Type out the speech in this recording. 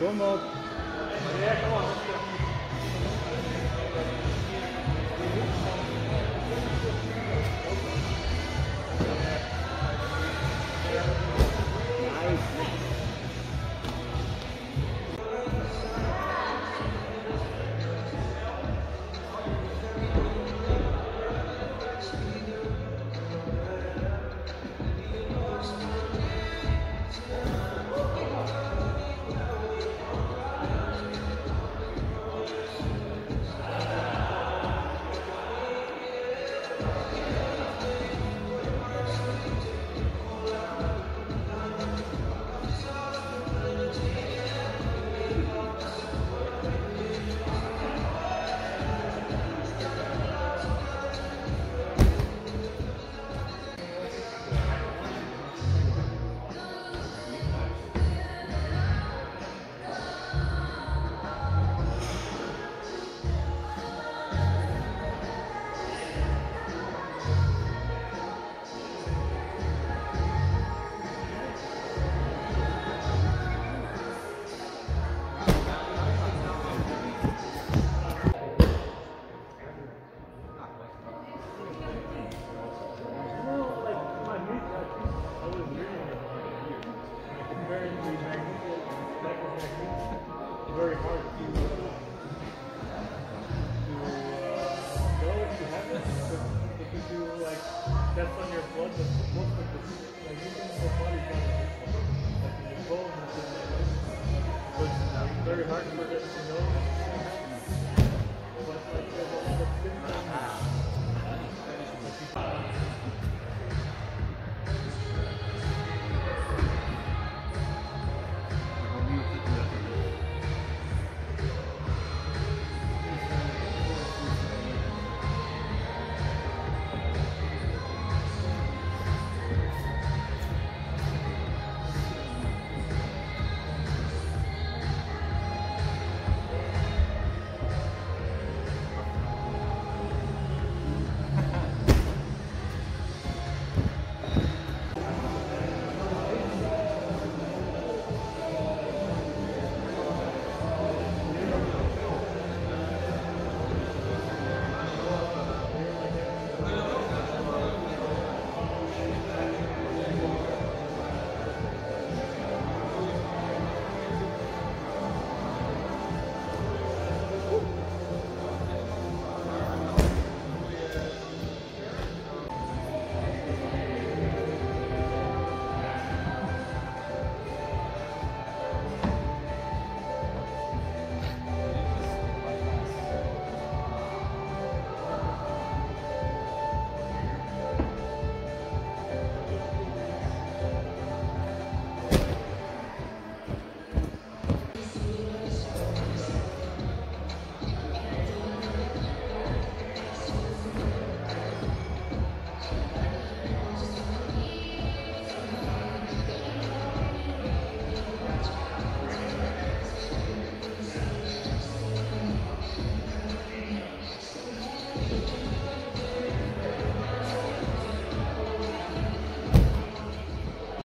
É, come on. That's what